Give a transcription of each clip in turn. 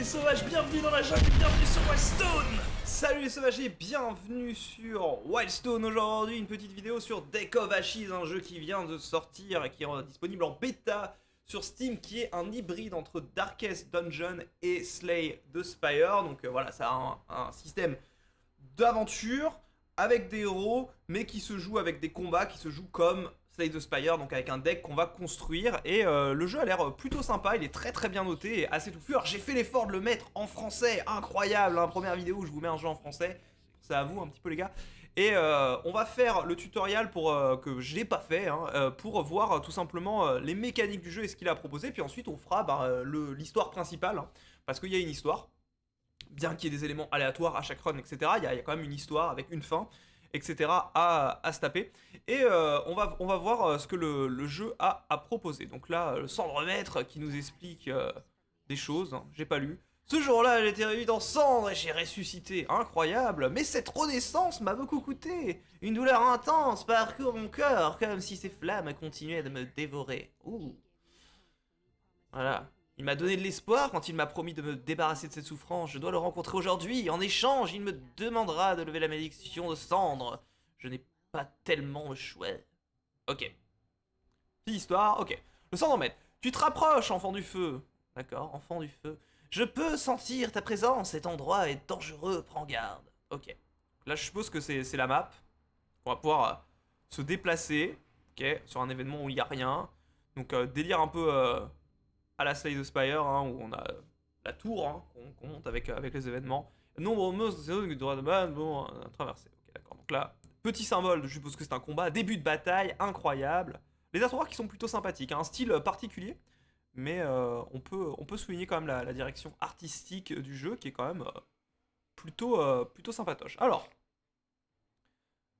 les sauvages, bienvenue dans la jungle, bienvenue sur Wildstone Salut les sauvages et bienvenue sur Wildstone Aujourd'hui une petite vidéo sur Deck of Ashes, un jeu qui vient de sortir et qui est disponible en bêta sur Steam qui est un hybride entre Darkest Dungeon et Slay the Spire. Donc euh, voilà, ça a un, système d'aventure avec des héros, mais qui se joue avec des combats qui se jouent comme Slay the Spire, donc avec un deck qu'on va construire. Et euh, le jeu a l'air plutôt sympa, il est très très bien noté et assez touffu. Alors j'ai fait l'effort de le mettre en français, incroyable, hein, première vidéo où je vous mets un jeu en français. C'est à vous un petit peu les gars. Et euh, on va faire le tutoriel pour euh, que je n'ai pas fait, hein, pour voir tout simplement les mécaniques du jeu et ce qu'il a proposé. Puis ensuite on fera bah, l'histoire principale, hein, parce qu'il y a une histoire. Bien qu'il y ait des éléments aléatoires à chaque run, etc., il y, a quand même une histoire avec une fin etc. à, se taper. Et euh, on, va, on va voir euh, ce que le, jeu a à proposer. Donc là, le cendre maître qui nous explique euh, des choses, hein, j'ai pas lu. Ce jour-là, j'ai été réduit en cendres et j'ai ressuscité. Incroyable Mais cette renaissance m'a beaucoup coûté Une douleur intense parcourt mon cœur, comme si ces flammes continuaient de me dévorer. Ouh Voilà. Il m'a donné de l'espoir quand il m'a promis de me débarrasser de cette souffrance. Je dois le rencontrer aujourd'hui. En échange, il me demandera de lever la malédiction de cendre. Je n'ai pas tellement le choix. Ok. Petite histoire, ok. Le cendre maître. Tu te rapproches, enfant du feu. D'accord, enfant du feu. Je peux sentir ta présence. Cet endroit est dangereux. Prends garde. Ok. Là, je suppose que c'est la map. On va pouvoir euh, se déplacer. Ok, sur un événement où il n'y a rien. Donc, euh, délire un peu... Euh, à la Slay the Spire, hein, où on a la tour hein, qu'on monte avec, avec les événements. Nombre de droit de base, bon, traversé. Ok, d'accord. Donc là, petit symbole, je suppose que c'est un combat. Début de bataille, incroyable. Les attroirs qui sont plutôt sympathiques, hein, un style particulier. Mais euh, on, peut, on peut souligner quand même la, direction artistique du jeu qui est quand même euh, plutôt, euh, plutôt sympatoche. Alors,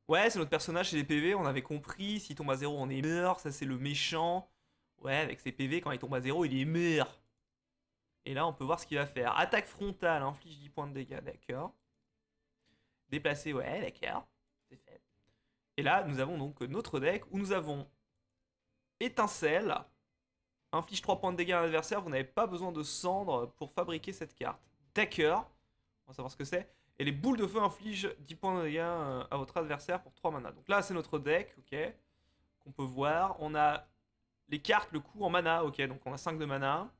ouais, c'est notre personnage, c'est les PV, on avait compris. S'il tombe à zéro, on est mort. Ça, c'est le méchant. Ouais, avec ses PV, quand il tombe à 0, il est mort. Et là, on peut voir ce qu'il va faire. Attaque frontale, inflige 10 points de dégâts, d'accord. Déplacer, ouais, d'accord. C'est fait. Et là, nous avons donc notre deck où nous avons étincelle. Inflige 3 points de dégâts à l'adversaire. Vous n'avez pas besoin de cendre pour fabriquer cette carte. D'accord. On va savoir ce que c'est. Et les boules de feu infligent 10 points de dégâts euh, à votre adversaire pour 3 mana. Donc là, c'est notre deck, ok. Qu'on peut voir. On a les cartes, le coût en mana, ok, donc on a 5 de mana.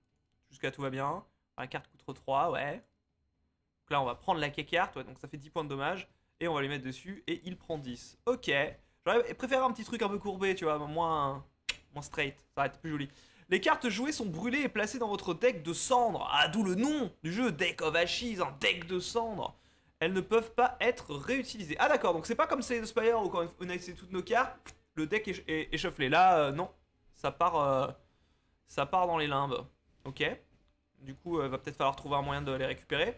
Jusqu'à tout va bien. La carte coûte 3, ouais. Donc là, on va prendre la carte, ouais, donc ça fait 10 points de dommage. Et on va les mettre dessus, et il prend 10. Ok. J'aurais préféré un petit truc un peu courbé, tu vois, moins, moins straight. Ça va être plus joli. Les cartes jouées sont brûlées et placées dans votre deck de cendres. Ah, d'où le nom du jeu, Deck of Ashes, un deck de cendres. Elles ne peuvent pas être réutilisées. Ah d'accord, donc c'est pas comme c'est Spire où quand on a essayé toutes nos cartes, le deck est, échauffé. Là, euh, non, ça part, euh, ça part dans les limbes. Ok. Du coup, il euh, va peut-être falloir trouver un moyen de les récupérer.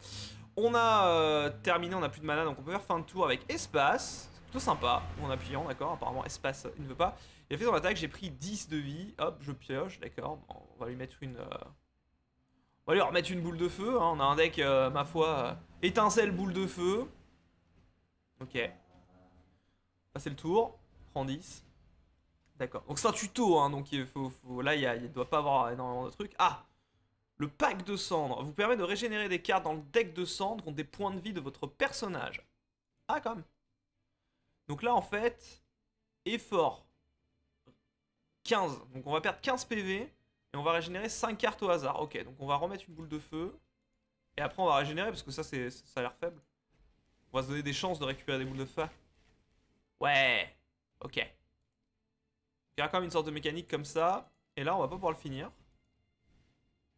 On a euh, terminé, on a plus de mana, donc on peut faire fin de tour avec espace. C'est plutôt sympa, en appuyant, d'accord. Apparemment, espace, il ne veut pas. Il a fait dans l'attaque, j'ai pris 10 de vie. Hop, je pioche, d'accord. on va lui mettre une... On va lui remettre une boule de feu. Hein. On a un deck, ma foi, étincelle boule de feu. Ok. Passer le tour. Prends 10. D'accord. Donc c'est un tuto, hein, donc là il ne doit pas avoir énormément de trucs. Ah Le pack de cendres vous permet de régénérer des cartes dans le deck de cendres contre des points de vie de votre personnage. Ah quand même. Donc là en fait, effort 15. Donc on va perdre 15 PV et on va régénérer 5 cartes au hasard. Ok, donc on va remettre une boule de feu. Et après on va régénérer parce que ça, ça a l'air faible. On va se donner des chances de récupérer des boules de feu. Ouais, ok. Il y a quand même une sorte de mécanique comme ça. Et là, on va pas pouvoir le finir.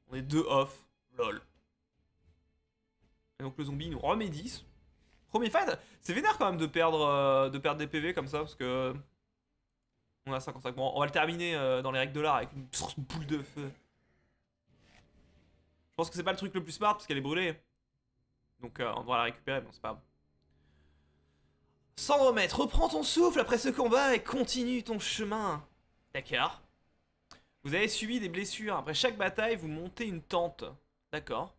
On est deux off. Lol. Et donc le zombie nous remet 10. Premier fight, c'est vénère quand même de perdre, euh, de perdre des PV comme ça parce que on a 55. Bon, on va le terminer euh, dans les règles de l'art avec une boule de feu. Je pense que c'est pas le truc le plus smart parce qu'elle est brûlée. Donc euh, on doit la récupérer, mais c'est pas. Sans remettre, reprends ton souffle après ce combat et continue ton chemin. D'accord. Vous avez subi des blessures. Après chaque bataille, vous montez une tente. D'accord.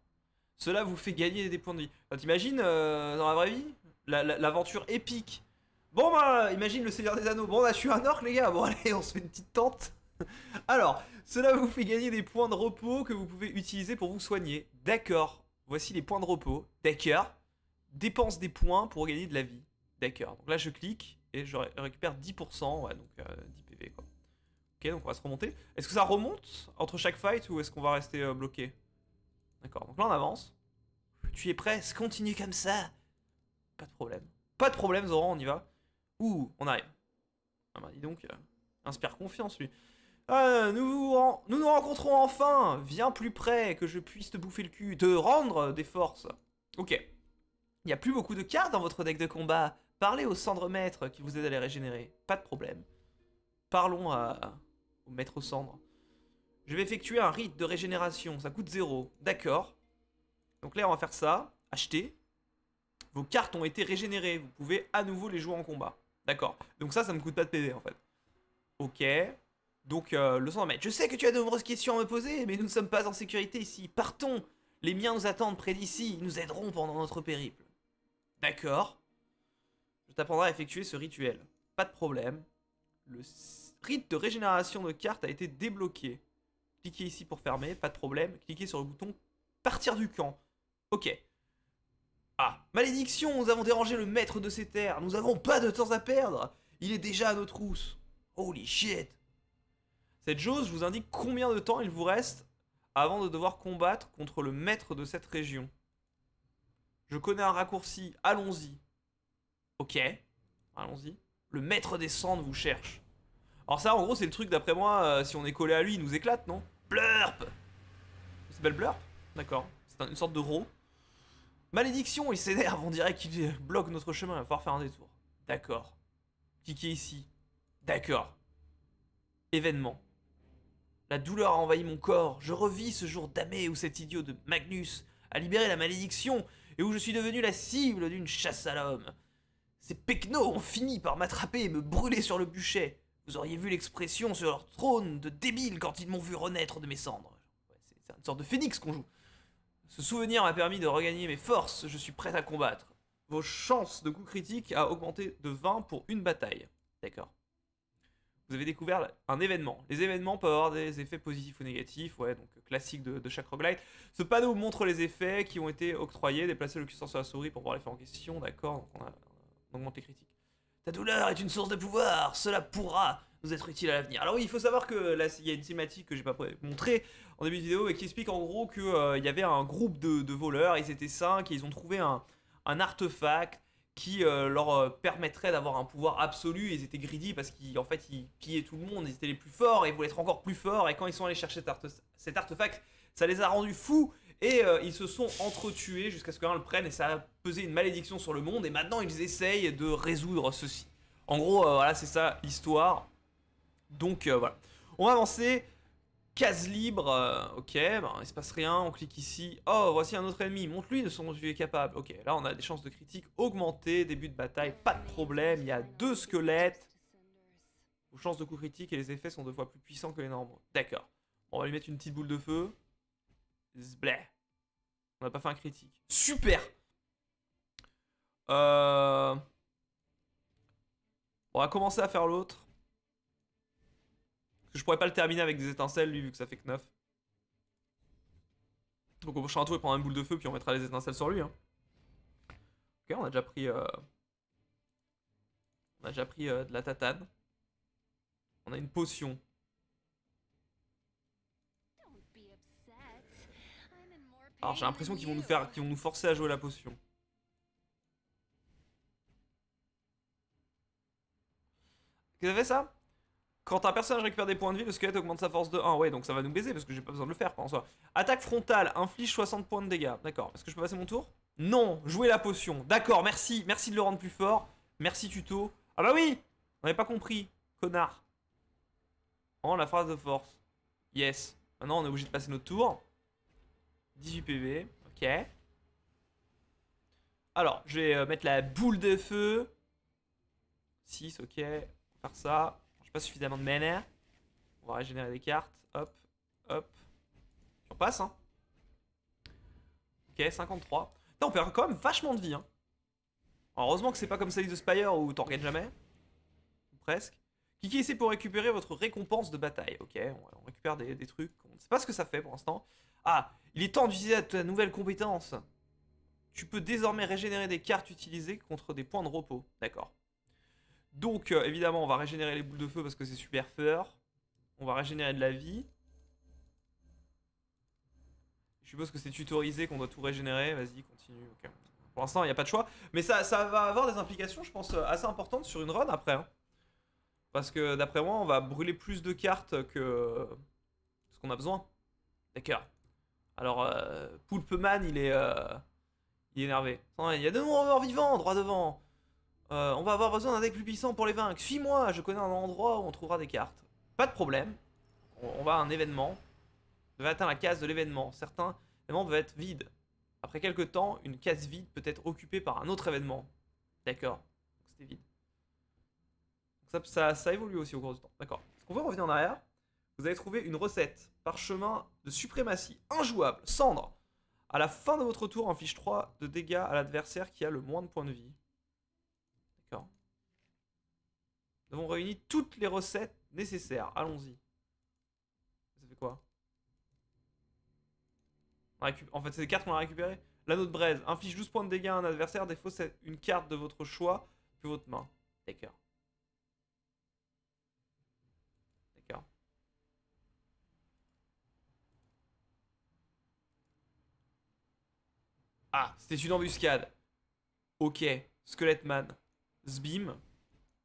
Cela vous fait gagner des points de vie. T'imagines euh, dans la vraie vie L'aventure épique. Bon bah, imagine le Seigneur des Anneaux. Bon, bah, je suis un orc les gars. Bon allez, on se fait une petite tente. Alors, cela vous fait gagner des points de repos que vous pouvez utiliser pour vous soigner. D'accord. Voici les points de repos. D'accord. Dépense des points pour gagner de la vie. D'accord. Donc là, je clique et je récupère 10%. Ouais, donc 10 euh, PV quoi. Ok, donc on va se remonter. Est-ce que ça remonte entre chaque fight ou est-ce qu'on va rester euh, bloqué? D'accord. Donc là, on avance. Tu es prêt? Continue comme ça. Pas de problème. Pas de problème, Zoran, on y va. Ouh, on arrive. Ah bah dis donc, euh, inspire confiance lui. Nous, nous nous rencontrons enfin Viens plus près, que je puisse te bouffer le cul, te rendre des forces. Ok. Il n'y a plus beaucoup de cartes dans votre deck de combat. Parlez au cendre maître qui vous aide à les régénérer. Pas de problème. Parlons à, au maître cendre. Je vais effectuer un rite de régénération. Ça coûte 0. D'accord. Donc là, on va faire ça. Acheter. Vos cartes ont été régénérées. Vous pouvez à nouveau les jouer en combat. D'accord. Donc ça, ça me coûte pas de PV en fait. Ok. Donc euh, le sang Je sais que tu as de nombreuses questions à me poser, mais nous ne sommes pas en sécurité ici. Partons. Les miens nous attendent près d'ici. Ils nous aideront pendant notre périple. D'accord. Je t'apprendrai à effectuer ce rituel. Pas de problème. Le rite de régénération de cartes a été débloqué. Cliquez ici pour fermer, pas de problème. Cliquez sur le bouton partir du camp. Ok. Ah, malédiction, nous avons dérangé le maître de ces terres. Nous n'avons pas de temps à perdre. Il est déjà à nos trousses. Holy shit. Cette chose vous indique combien de temps il vous reste avant de devoir combattre contre le maître de cette région. Je connais un raccourci, allons-y. Ok, allons-y. Le maître des cendres vous cherche. Alors ça, en gros, c'est le truc, d'après moi, euh, si on est collé à lui, il nous éclate, non? Blurp C'est belle Blurp? D'accord. C'est une sorte de ro. Malédiction, il s'énerve, on dirait qu'il bloque notre chemin, il va falloir faire un détour. D'accord. Cliquez ici? D'accord. Événement. La douleur a envahi mon corps. Je revis ce jour damné où cet idiot de Magnus a libéré la malédiction et où je suis devenu la cible d'une chasse à l'homme. Ces pecnos ont fini par m'attraper et me brûler sur le bûcher. Vous auriez vu l'expression sur leur trône de débile quand ils m'ont vu renaître de mes cendres. c'est une sorte de phénix qu'on joue. Ce souvenir m'a permis de regagner mes forces, je suis prêt à combattre. Vos chances de coup critique a augmenté de 20 pour une bataille. D'accord. Vous avez découvert un événement. Les événements peuvent avoir des effets positifs ou négatifs, ouais, donc classique de, chaque roguelite. Ce panneau montre les effets qui ont été octroyés. Déplacez le curseur sur la souris pour voir l'effet en question, d'accord, donc on, augmente les critiques. Ta douleur est une source de pouvoir, cela pourra nous être utile à l'avenir. Alors oui, il faut savoir que là, il y a une thématique que j'ai pas montré en début de vidéo et qui explique en gros qu'il euh, y avait un groupe de, voleurs, ils étaient cinq et ils ont trouvé un, artefact qui euh, leur euh, permettrait d'avoir un pouvoir absolu. Ils étaient greedy parce qu'en fait ils pillaient tout le monde, ils étaient les plus forts et ils voulaient être encore plus forts. Et quand ils sont allés chercher cet, artefact, ça les a rendus fous et ils se sont entretués jusqu'à ce qu'un le prenne et ça a pesé une malédiction sur le monde. Et maintenant ils essayent de résoudre ceci. En gros, voilà, c'est ça l'histoire. Donc voilà. On va avancer. Case libre, euh, ok, ben, il se passe rien, on clique ici. Oh, voici un autre ennemi, montre-lui de dont tu es capable. Ok, là on a des chances de critique augmentées, début de bataille, pas de problème, il y a deux squelettes. Chances de coup critique et les effets sont deux fois plus puissants que les normaux. D'accord. On va lui mettre une petite boule de feu. On n'a pas fait un critique. Super euh... On va commencer à faire l'autre je pourrais pas le terminer avec des étincelles, lui, vu que ça fait que 9. Donc au prochain tour, il prendra une boule de feu, puis on mettra les étincelles sur lui. Hein. Ok, on a déjà pris... Euh, on a déjà pris euh, de la tatane. On a une potion. J'ai l'impression qu'ils vont nous faire, qu'ils vont nous forcer à jouer la potion. Qu'est-ce que ça quand un personnage récupère des points de vie, le squelette augmente sa force de 1. Ouais, donc ça va nous baiser parce que j'ai pas besoin de le faire en soi. Attaque frontale, inflige 60 points de dégâts. D'accord. Est-ce que je peux passer mon tour? Non, jouer la potion. D'accord, merci. Merci de le rendre plus fort. Merci tuto. Ah bah oui On n'avait pas compris. Connard. Oh, la phrase de force. Yes. Maintenant, on est obligé de passer notre tour. 18 PV. Ok. Alors, je vais euh, mettre la boule de feu. 6, ok. On va faire ça pas suffisamment de mana. On va régénérer des cartes. Hop, hop. On passe, hein. Ok, 53. on perd quand même vachement de vie, hein. heureusement que c'est pas comme Slay de Spire où t'en regagnes jamais. presque. Cliquez ici pour récupérer votre récompense de bataille. Ok, on, récupère des, trucs. On ne sait pas ce que ça fait pour l'instant. Ah, il est temps d'utiliser ta nouvelle compétence. Tu peux désormais régénérer des cartes utilisées contre des points de repos. D'accord. Donc, euh, évidemment, on va régénérer les boules de feu parce que c'est super fort. On va régénérer de la vie. Je suppose que c'est tutorisé qu'on doit tout régénérer. Vas-y, continue. ok. Pour l'instant, il n'y a pas de choix. Mais ça, ça va avoir des implications, je pense, euh, assez importantes sur une run après. hein. Parce que d'après moi, on va brûler plus de cartes que ce qu'on a besoin. D'accord. Alors, euh, Poulpeman, il est, euh, il est énervé. Il y a de nouveaux morts vivants droit devant. Euh, on va avoir besoin d'un deck plus puissant pour les vaincre. Suis-moi, je connais un endroit où on trouvera des cartes. Pas de problème. On, va à un événement. Vous devez atteindre la case de l'événement. Certains événements peuvent être vides. Après quelques temps, une case vide peut être occupée par un autre événement. D'accord. C'était vide. Ça, ça, ça évolue aussi au cours du temps. D'accord. Est-ce qu'on veut revenir en arrière? Vous avez trouvé une recette. Parchemin de suprématie. Injouable. Cendre. À la fin de votre tour, inflige 3 de dégâts à l'adversaire qui a le moins de points de vie. D'accord. Nous avons réuni toutes les recettes nécessaires. Allons-y. Ça fait quoi? En fait, c'est des cartes qu'on a récupérées. L'anneau de braise. Inflige 12 points de dégâts à un adversaire. Défausse une carte de votre choix puis votre main. D'accord. Ah, c'était une embuscade. Ok. Squelette Man. Sbim.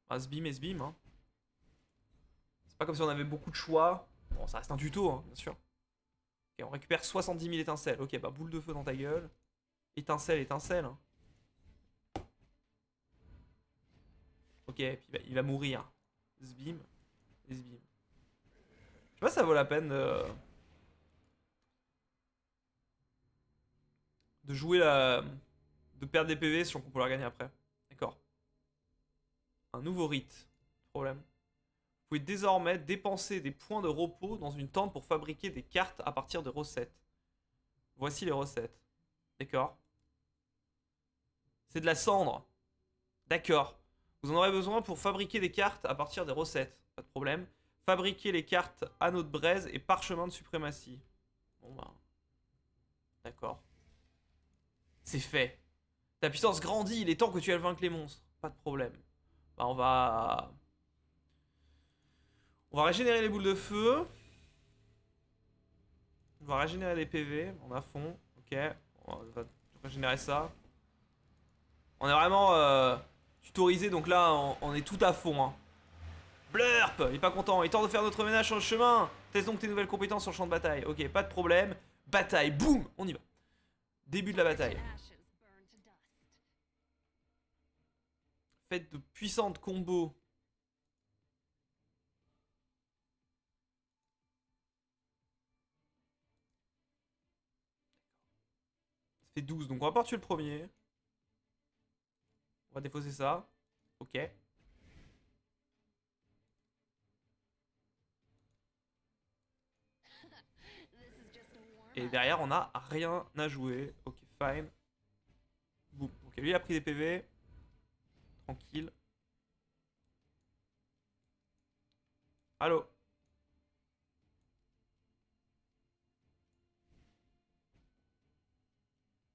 Ah, Sbim et Sbim. Hein. C'est pas comme si on avait beaucoup de choix. Bon, ça reste un tuto, hein, bien sûr. Ok, on récupère 70 000 étincelles. Ok, bah boule de feu dans ta gueule. Étincelle, étincelle. hein. Ok, puis il va, il va mourir. Sbim. Et Sbim. Je sais pas ça vaut la peine de... de jouer la... de perdre des PV si on peut la gagner après. D'accord. Un nouveau rite. Problème. Vous pouvez désormais dépenser des points de repos dans une tente pour fabriquer des cartes à partir de recettes. Voici les recettes. D'accord. C'est de la cendre. D'accord. Vous en aurez besoin pour fabriquer des cartes à partir des recettes. Pas de problème. Fabriquer les cartes anneau de braise et parchemin de suprématie. Bon bah. D'accord. C'est fait. Ta puissance grandit, il est temps que tu ailles vaincre les monstres. Pas de problème. Bah on va... On va régénérer les boules de feu. On va régénérer les PV. On à fond. Ok. On va régénérer ça. On est vraiment euh, tutorisé, donc là, on, on est tout à fond. Hein. Blurp Il est pas content. Il est temps de faire notre ménage sur le chemin. Teste donc tes nouvelles compétences sur le champ de bataille. Ok, pas de problème. Bataille, boum On y va. Début de la bataille. Faites de puissantes combos. Ça fait 12, donc on va pas tuer le premier. On va défausser ça. Ok. Et derrière, on a rien à jouer. Ok, fine. Boum. Ok, lui il a pris des PV. Tranquille. Allô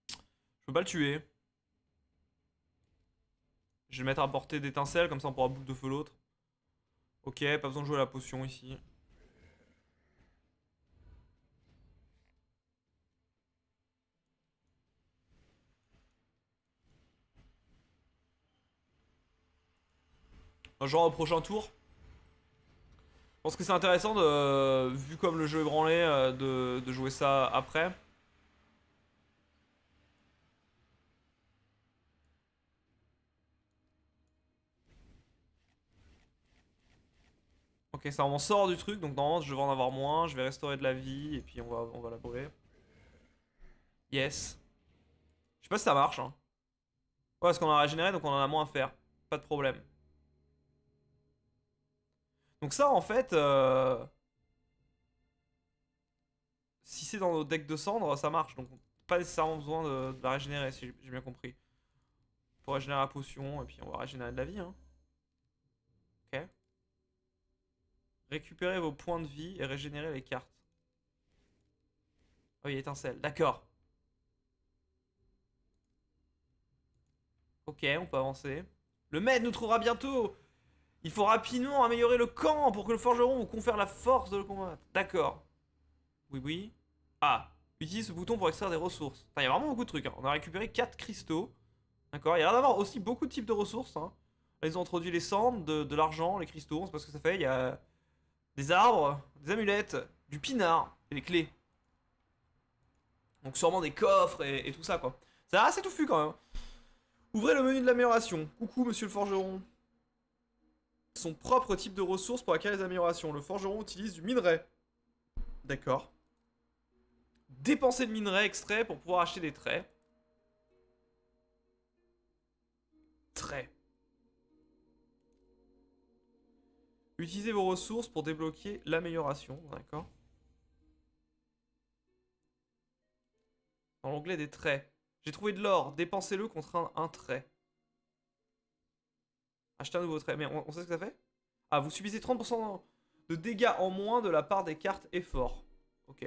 Je peux pas le tuer. Je vais mettre à portée d'étincelle, comme ça on pourra boule de feu l'autre. Ok, pas besoin de jouer à la potion ici. Genre au prochain tour. Je pense que c'est intéressant de, vu comme le jeu est branlé, euh, de, jouer ça après. Ok, ça on sort du truc, donc normalement je devrais en avoir moins, je vais restaurer de la vie et puis on va, on va la brûler. Yes. Je sais pas si ça marche. Hein. Ouais, parce qu'on a régénéré, donc on en a moins à faire. Pas de problème. Donc ça, en fait, euh, si c'est dans nos decks de cendres, ça marche. Donc pas nécessairement besoin de, la régénérer, si j'ai- bien compris. Pour régénérer la potion, et puis on va régénérer de la vie. Hein. Ok. Récupérez vos points de vie et régénérer les cartes. Ah oui, étincelle. D'accord. Ok, on peut avancer. Le maître nous trouvera bientôt Il faut rapidement améliorer le camp pour que le forgeron vous confère la force de le combattre. D'accord. Oui, oui. Ah, utilise ce bouton pour extraire des ressources. Il y a vraiment beaucoup de trucs. hein. On a récupéré 4 cristaux. D'accord, il y a l'air d'avoir aussi beaucoup de types de ressources. Hein. Là, ils ont introduit les cendres, de, l'argent, les cristaux, on sait pas ce que ça fait. Il y a des arbres, des amulettes, du pinard et des clés. Donc sûrement des coffres et, tout ça, quoi. A assez touffu quand même. Ouvrez le menu de l'amélioration. Coucou, monsieur le forgeron. Son propre type de ressources pour acquérir les améliorations. Le forgeron utilise du minerai. D'accord. Dépenser le minerai extrait pour pouvoir acheter des traits. Traits. Utilisez vos ressources pour débloquer l'amélioration. D'accord. Dans l'onglet des traits. J'ai trouvé de l'or. Dépensez-le contre un trait. Achetez un nouveau trait. Mais on, sait ce que ça fait? Ah, vous subissez 30% de dégâts en moins de la part des cartes effort. Ok.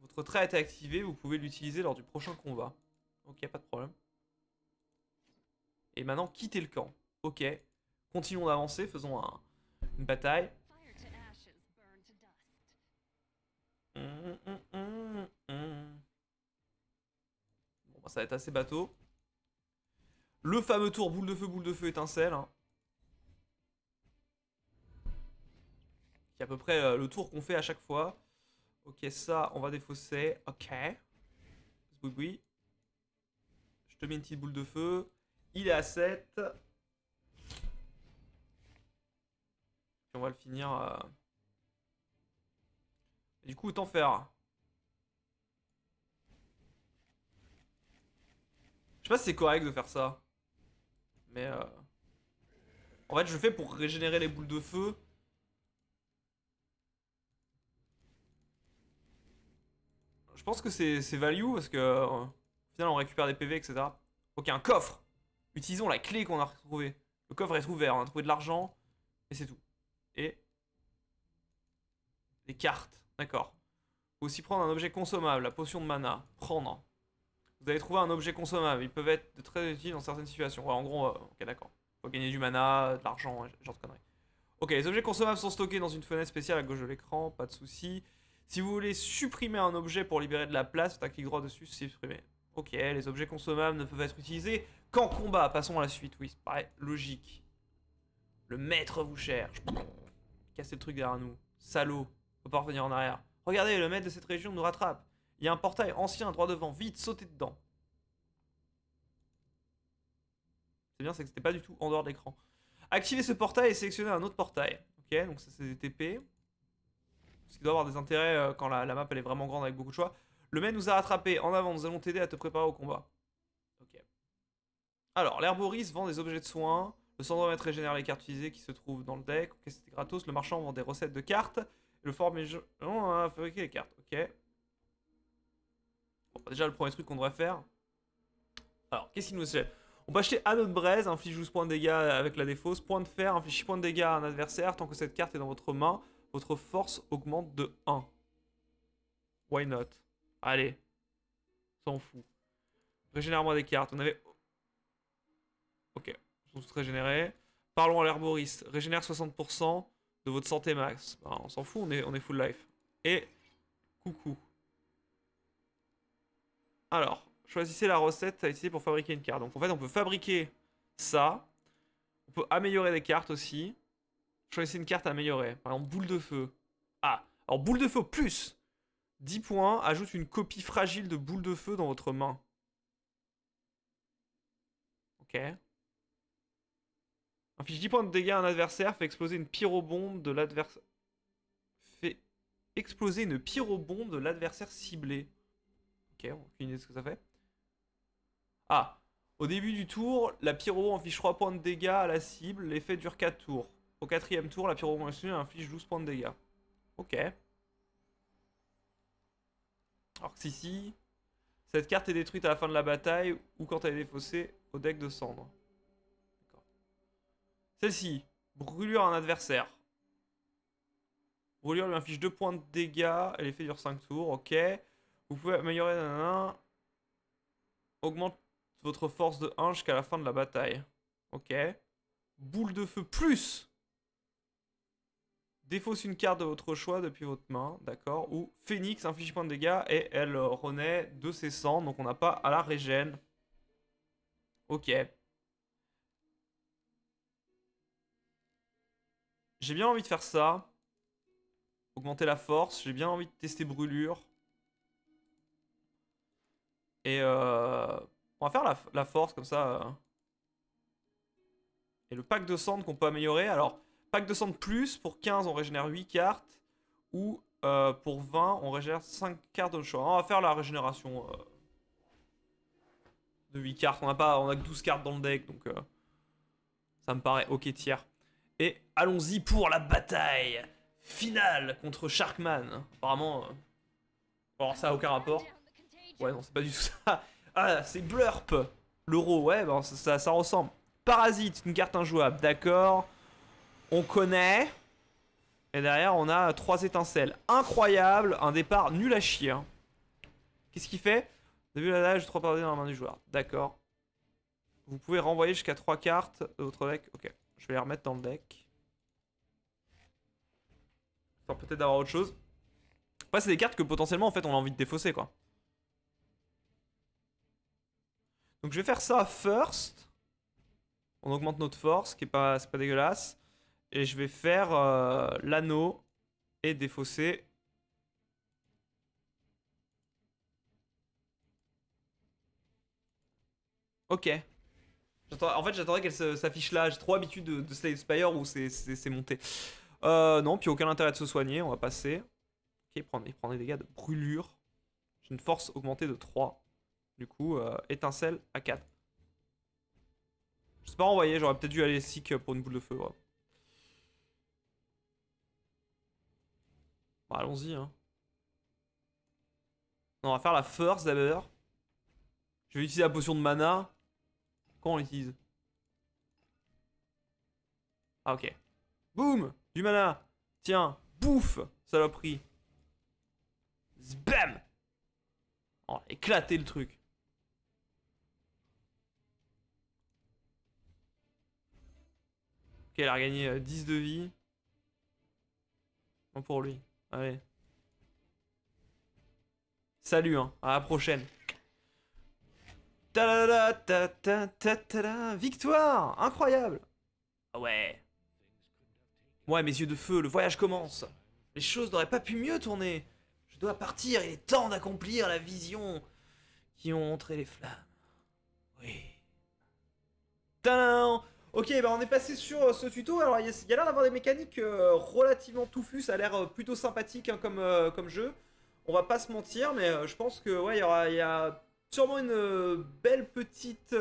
Votre trait a été activé, vous pouvez l'utiliser lors du prochain combat. Ok, pas de problème. Et maintenant, quittez le camp. Ok. Continuons d'avancer, faisons un- une bataille. Hum, hum, hum. Bon, bah, ça va être assez bateau. Le fameux tour boule de feu, boule de feu, étincelle. hein. Qui est à peu près euh, le tour qu'on fait à chaque fois. Ok, ça, on va défausser. Ok. Oui. Je te mets une petite boule de feu. Il est à 7. Puis on va le finir. euh, Du coup, autant faire. Je sais pas si c'est correct de faire ça. Mais euh... En fait, je fais pour régénérer les boules de feu. Je pense que c'est value parce que euh, au final on récupère des PV, etc. Ok, un coffre. Utilisons la clé qu'on a retrouvée. Le coffre est ouvert, on a trouvé de l'argent et c'est tout. Et des cartes, d'accord. Aussi prendre un objet consommable, la potion de mana. Prendre. Vous allez trouver un objet consommable, ils peuvent être très utiles dans certaines situations. Ouais, en gros, euh, ok, d'accord. Faut gagner du mana, de l'argent, genre de conneries. Ok, les objets consommables sont stockés dans une fenêtre spéciale à gauche de l'écran, pas de souci. Si vous voulez supprimer un objet pour libérer de la place, faites un clic droit dessus, supprimer. Ok, les objets consommables ne peuvent être utilisés qu'en combat. Passons à la suite, oui, c'est pareil, logique. Le maître vous cherche. Cassez le truc derrière nous. Salaud, faut pas revenir en arrière. Regardez, le maître de cette région nous rattrape. Il y a un portail ancien droit devant, vite, sautez dedans. C'est bien, c'est que c'était pas du tout en dehors de l'écran. Activez ce portail et sélectionnez un autre portail. Ok, donc ça c'est des TP. Ce qui doit avoir des intérêts euh, quand la, map elle est vraiment grande avec beaucoup de choix. Le maître nous a rattrapé. En avant, nous allons t'aider à te préparer au combat. Ok. Alors, l'herboriste vend des objets de soins. Le cendromètre régénère les cartes utilisées qui se trouvent dans le deck. Ok, c'était gratos. Le marchand vend des recettes de cartes. Le formageant a fabriqué les cartes. Ok. Déjà, le premier truc qu'on devrait faire. Alors, qu'est-ce qu'il nous fait On peut acheter Anneau de braise, inflige 12 points de dégâts avec la défausse. Point de fer, inflige 6 points de dégâts à un adversaire. Tant que cette carte est dans votre main, votre force augmente de 1. Why not? Allez. S'en fout. Régénère-moi des cartes. On avait. Ok. Ils sont tous régénérés. Parlons à l'herboriste. Régénère 60% de votre santé max. Bah, on s'en fout, on est, on est full life. Et. Coucou. Alors, choisissez la recette à utiliser pour fabriquer une carte. Donc en fait, on peut fabriquer ça. On peut améliorer des cartes aussi. Choisissez une carte à améliorer. Par exemple, boule de feu. Ah, alors boule de feu plus 10 points, ajoute une copie fragile de boule de feu dans votre main. Ok. Inflige 10 points de dégâts à un adversaire, fait exploser une pyrobombe de l'adversaire. Fait exploser une pyrobombe de l'adversaire ciblé. Ok, aucune idée de ce que ça fait. Ah, au début du tour, la pyro inflige 3 points de dégâts à la cible, l'effet dure 4 tours. Au quatrième tour, la pyro inflige 12 points de dégâts. Ok. Alors que si, si, cette carte est détruite à la fin de la bataille ou quand elle est défaussée au deck de cendres. Celle-ci, Brûlure à un adversaire. Brûlure lui inflige 2 points de dégâts. Et l'effet dure 5 tours. Ok. Vous pouvez améliorer. nanana. Augmente votre force de 1 jusqu'à la fin de la bataille. Ok. Boule de feu plus. Défausse une carte de votre choix depuis votre main. D'accord. Ou Phoenix inflige point de dégâts et elle renaît de ses cendres. Donc on n'a pas à la régène. Ok. J'ai bien envie de faire ça. Augmenter la force. J'ai bien envie de tester brûlure. Et euh, on va faire la, force comme ça. euh. Et le pack de cendres qu'on peut améliorer. Alors, pack de cendres plus, pour 15 on régénère 8 cartes. Ou euh, pour 20 on régénère 5 cartes de choix. On va faire la régénération euh, de 8 cartes. On a, que 12 cartes dans le deck. Donc ça me paraît ok tiers. Et allons-y pour la bataille finale contre Sharkman. Apparemment... Alors ça a aucun rapport. Ouais, non, c'est pas du tout ça. Ah, c'est Blurp. L'euro, ouais, ben, ça, ça, ressemble. Parasite, une carte injouable, d'accord. On connaît. Et derrière, on a trois étincelles. Incroyable, un départ nul à chier. hein. Qu'est-ce qu'il fait? Vous avez vu la nage, 3 paradis dans la main du joueur. D'accord. Vous pouvez renvoyer jusqu'à 3 cartes de votre deck. Ok, je vais les remettre dans le deck. Histoire peut-être d'avoir autre chose. Après, c'est des cartes que potentiellement, en fait, on a envie de défausser, quoi. Donc je vais faire ça first. On augmente notre force, qui est pas, dégueulasse. Et je vais faire euh, l'anneau et défausser. Ok. En fait, j'attendais qu'elle s'affiche là. J'ai trop habitude de, de Slay the Spire où c'est- monté. Euh, non, puis aucun intérêt de se soigner. On va passer. Ok, il il prend des dégâts de brûlure. J'ai une force augmentée de 3. Du coup, euh, étincelle à 4. Je sais pas renvoyer, j'aurais peut-être dû aller sick pour une boule de feu. Bah, allons-y. Hein. On va faire la first d'abord. Je vais utiliser la potion de mana. Quand on l'utilise? Ah, ok. Boum Du mana Tiens, bouffe Saloperie. Zbam Oh, éclater le truc. Ok, elle a regagné euh, 10 de vie. Bon pour lui. Allez. Salut, hein. À la prochaine. Ta-da-da, ta-ta-ta-ta-da. Victoire Incroyable Ah Ouais. Ouais, mes yeux de feu, le voyage commence. Les choses n'auraient pas pu mieux tourner. Je dois partir, il est temps d'accomplir la vision qui ont montré les flammes. Oui. Tadam Ok, bah on est passé sur euh, ce tuto. Alors il y a, l'air d'avoir des mécaniques euh, relativement touffus. Ça a l'air euh, plutôt sympathique hein, comme, comme jeu. On va pas se mentir, mais je pense que ouais, il y aura, a sûrement une belle petite.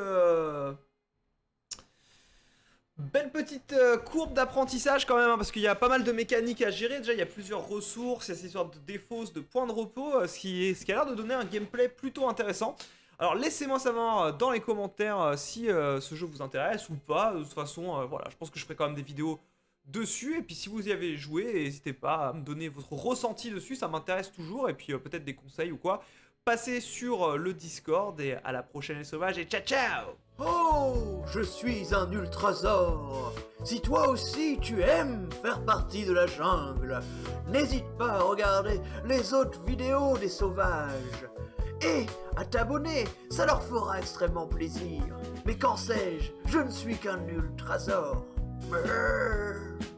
Belle petite courbe d'apprentissage quand même, hein, parce qu'il y a pas mal de mécaniques à gérer. Déjà, il y a plusieurs ressources, il y a ces sortes de défausses, de points de repos, ce, qui, ce qui a l'air de donner un gameplay plutôt intéressant. Alors, laissez-moi savoir euh, dans les commentaires euh, si euh, ce jeu vous intéresse ou pas. De toute façon, voilà, je pense que je ferai quand même des vidéos dessus. Et puis, si vous y avez joué, n'hésitez pas à me donner votre ressenti dessus, ça m'intéresse toujours. Et puis, peut-être des conseils ou quoi. Passez sur le Discord et à la prochaine les sauvages et ciao ciao Oh, je suis un ultrasaure. Si toi aussi tu aimes faire partie de la jungle, n'hésite pas à regarder les autres vidéos des sauvages. Et à t'abonner, ça leur fera extrêmement plaisir. Mais qu'en sais-je Je ne suis qu'un ultrasaure. Brrr.